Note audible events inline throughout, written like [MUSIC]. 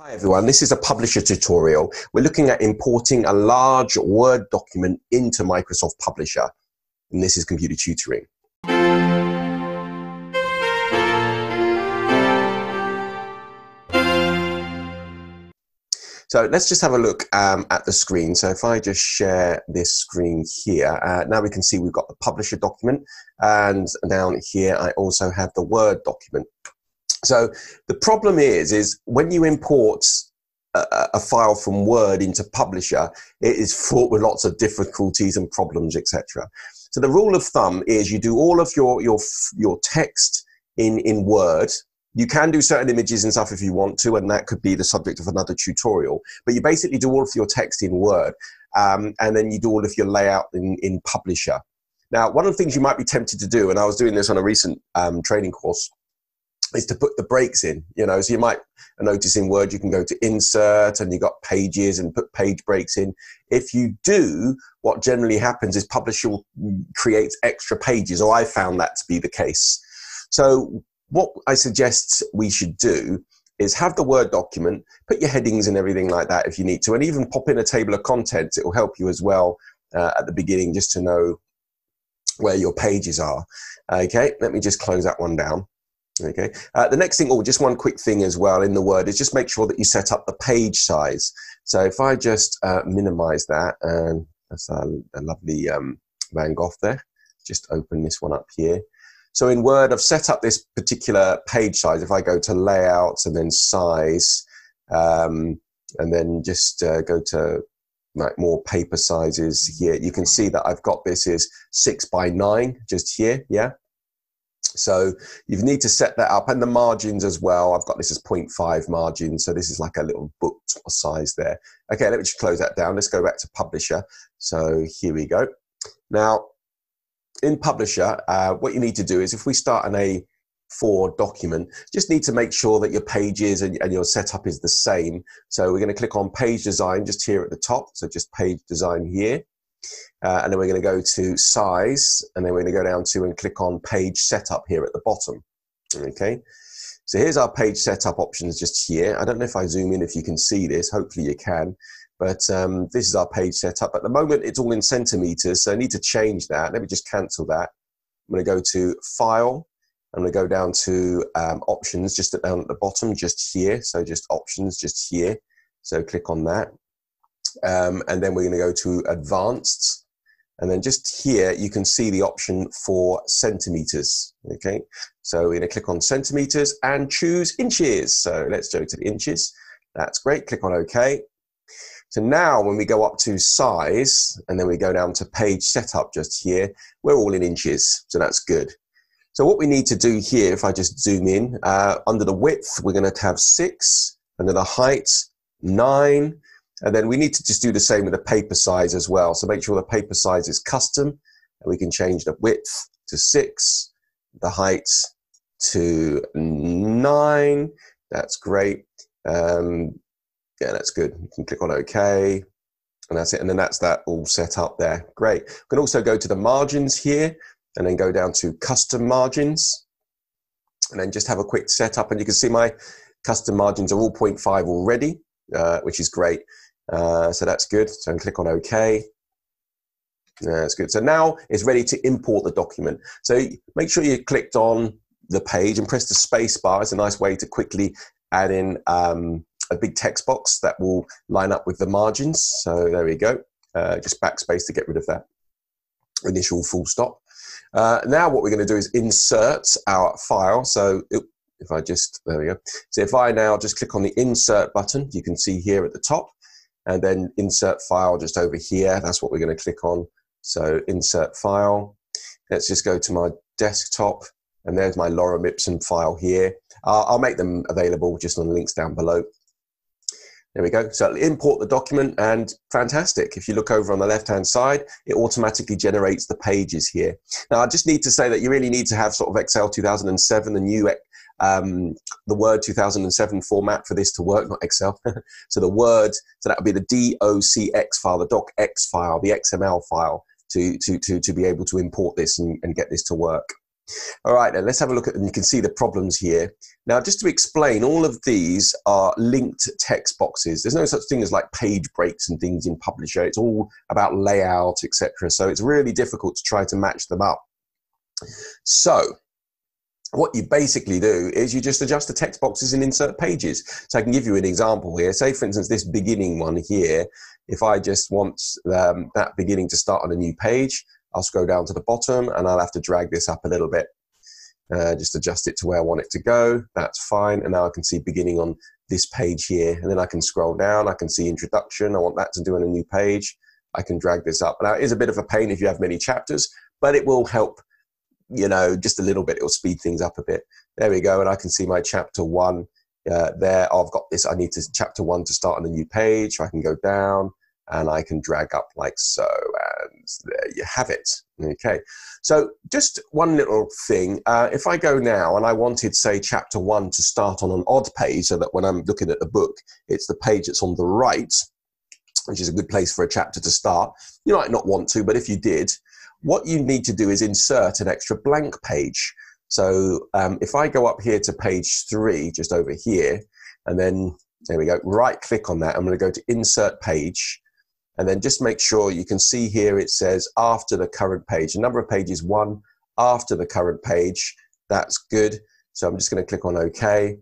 Hi everyone, this is a Publisher tutorial. We're looking at importing a large Word document into Microsoft Publisher. And this is computer tutoring. So let's just have a look um, at the screen. So if I just share this screen here, uh, now we can see we've got the Publisher document. And down here, I also have the Word document. So the problem is, is when you import a, a, file from Word into Publisher, it is fraught with lots of difficulties and problems, etc. So the rule of thumb is you do all of your your your text in in Word. You can do certain images and stuff if you want to, and that could be the subject of another tutorial. But you basically do all of your text in Word, um, and then you do all of your layout in, in Publisher. Now, one of the things you might be tempted to do, and I was doing this on a recent um, training course, is to put the breaks in. You know, so you might notice in Word you can go to insert and you got pages and put page breaks in. If you do, what generally happens is Publisher creates extra pages, or I found that to be the case. So what I suggest we should do is have the Word document, put your headings and everything like that if you need to, and even pop in a table of contents. It will help you as well uh, at the beginning just to know where your pages are. Okay, let me just close that one down. Okay. Uh, the next thing, oh, just one quick thing as well in the Word is just make sure that you set up the page size. So if I just uh, minimize that, and that's a, a lovely um, Van Gogh there. Just open this one up here. So in Word, I've set up this particular page size. If I go to layouts and then size, um, and then just uh, go to like more paper sizes here, you can see that I've got this is six by nine just here. Yeah. So you need to set that up and the margins as well. I've got this as 0.5 margin. So this is like a little book size there. Okay, let me just close that down. Let's go back to Publisher. So here we go. Now, in Publisher, uh, what you need to do is if we start an A4 document, just need to make sure that your pages and, and your setup is the same. So we're going to click on Page Design just here at the top. So just Page Design here. Uh, and then we're going to go to size, and then we're going to go down to and click on page setup here at the bottom. Okay, so here's our page setup options just here. I don't know if I zoom in if you can see this, hopefully you can, but um, this is our page setup. At the moment, it's all in centimeters, so I need to change that. Let me just cancel that. I'm going to go to File, I'm going to go down to um, Options just down at the bottom, just here. So just Options just here. So click on that. Um, and then we're going to go to advanced. And then just here, you can see the option for centimeters. Okay, so we're going to click on centimeters and choose inches. So let's go to the inches. That's great. Click on OK. So now when we go up to size and then we go down to page setup just here, we're all in inches. So that's good. So what we need to do here, if I just zoom in, uh, under the width, we're going to have six, under the height, nine, and then we need to just do the same with the paper size as well. So make sure the paper size is custom. And we can change the width to six, the height to nine. That's great. Um, yeah, that's good. You can click on OK. And that's it. And then that's that all set up there. Great. We can also go to the margins here and then go down to custom margins. And then just have a quick setup. And you can see my custom margins are all 0.5 already, uh, which is great. Uh, so that's good. So I can click on OK. That's good. So now it's ready to import the document. So make sure you clicked on the page and press the space bar. It's a nice way to quickly add in um, a big text box that will line up with the margins. So there we go. Uh, just backspace to get rid of that initial full stop. Uh, now what we're going to do is insert our file. So if I just, there we go. So if I now just click on the insert button, you can see here at the top, and then insert file just over here. That's what we're going to click on. So insert file. Let's just go to my desktop and there's my Lorem Ipsum file here. Uh, I'll make them available just on links down below. There we go. So import the document and fantastic. If you look over on the left-hand side, it automatically generates the pages here. Now, I just need to say that you really need to have sort of Excel 2007, the new um, the Word 2007 format for this to work, not Excel. [LAUGHS] so the Word, so that would be the docx file, the docx file, the XML file to, to, to, to be able to import this and, and get this to work. All right, then let's have a look at, and you can see the problems here. Now, just to explain, all of these are linked text boxes. There's no such thing as like page breaks and things in Publisher. It's all about layout, etc. So it's really difficult to try to match them up. So what you basically do is you just adjust the text boxes and insert pages. So I can give you an example here. Say, for instance, this beginning one here, if I just want um, that beginning to start on a new page, I'll scroll down to the bottom and I'll have to drag this up a little bit. Uh, just adjust it to where I want it to go. That's fine. And now I can see beginning on this page here. And then I can scroll down. I can see introduction. I want that to do on a new page. I can drag this up. Now, it is a bit of a pain if you have many chapters, but it will help you know, just a little bit. It'll speed things up a bit. There we go. And I can see my chapter one uh, there. I've got this. I need to chapter one to start on a new page. I can go down and I can drag up like so. And there you have it. Okay. So just one little thing. Uh, if I go now and I wanted, say, chapter one to start on an odd page so that when I'm looking at the book, it's the page that's on the right, which is a good place for a chapter to start. You might not want to, but if you did, what you need to do is insert an extra blank page. So um, if I go up here to page three, just over here, and then there we go, right click on that. I'm going to go to insert page and then just make sure you can see here it says after the current page. The number of pages one after the current page. That's good. So I'm just going to click on OK.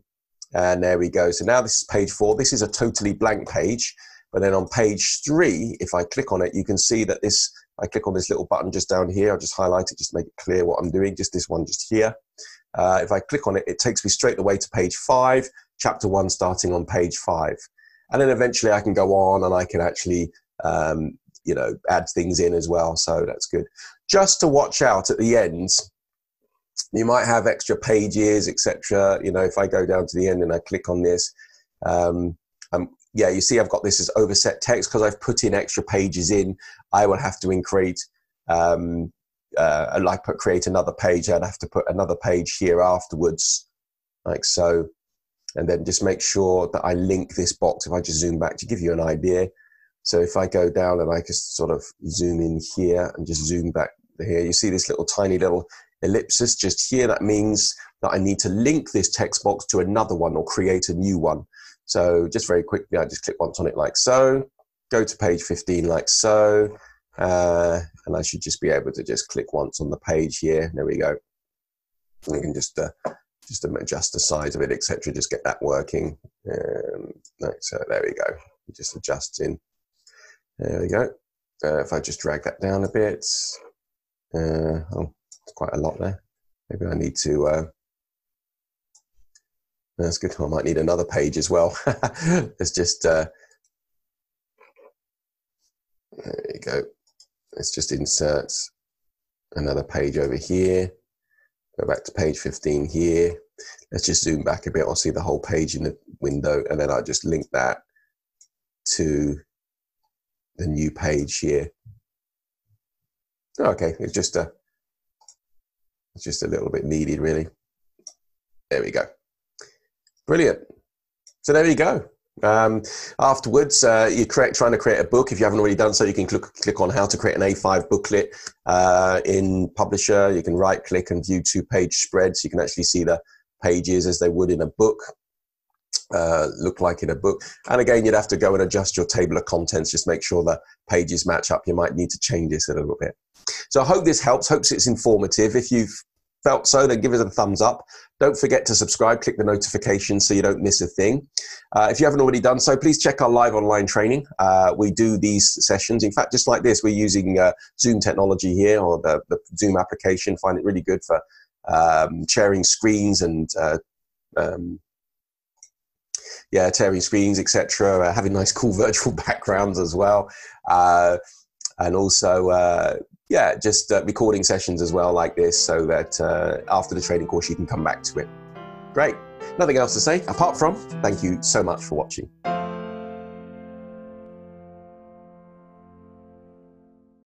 And there we go. So now this is page four. This is a totally blank page. But then on page three, if I click on it, you can see that this I click on this little button just down here. I'll just highlight it just make it clear what I'm doing, just this one just here. Uh, if I click on it, it takes me straight away to page five, chapter one starting on page five. And then eventually I can go on and I can actually, um, you know, add things in as well. So that's good. Just to watch out at the end, you might have extra pages, etc. You know, if I go down to the end and I click on this, um, yeah, you see I've got this as overset text because I've put in extra pages in. I will have to increase, um, uh, like put, create another page. I'd have to put another page here afterwards, like so. And then just make sure that I link this box. If I just zoom back to give you an idea. So if I go down and I just sort of zoom in here and just zoom back here, you see this little tiny little ellipsis just here. That means that I need to link this text box to another one or create a new one. So just very quickly, I just click once on it like so, go to page 15 like so, uh, and I should just be able to just click once on the page here. There we go. And can just uh, just adjust the size of it, etc. Just get that working. Um, right, so there we go. Just adjusting. There we go. Uh, if I just drag that down a bit, uh, oh, it's quite a lot there. Maybe I need to uh, that's good. I might need another page as well. [LAUGHS] Let's just, uh, there you go. Let's just insert another page over here. Go back to page 15 here. Let's just zoom back a bit. I'll see the whole page in the window and then I'll just link that to the new page here. Okay, it's just a, it's just a little bit needed really. There we go. Brilliant. So there you go. Um, afterwards, uh, you're correct, trying to create a book. If you haven't already done so, you can click, click on how to create an A5 booklet uh, in Publisher. You can right click and view two page spreads. So you can actually see the pages as they would in a book, uh, look like in a book. And again, you'd have to go and adjust your table of contents, just make sure the pages match up. You might need to change this a little bit. So I hope this helps. Hopes it's informative. If you've felt so, then give us a thumbs up. Don't forget to subscribe, click the notification so you don't miss a thing. Uh, if you haven't already done so, please check our live online training. Uh, we do these sessions. In fact, just like this, we're using uh, Zoom technology here or the, the, Zoom application. Find it really good for um, sharing screens and uh, um, yeah, tearing screens, etc. Uh, having nice, cool [LAUGHS] virtual backgrounds as well, uh, and also yeah, just uh, recording sessions as well, like this, so that uh, after the training course, you can come back to it. Great. Nothing else to say apart from thank you so much for watching.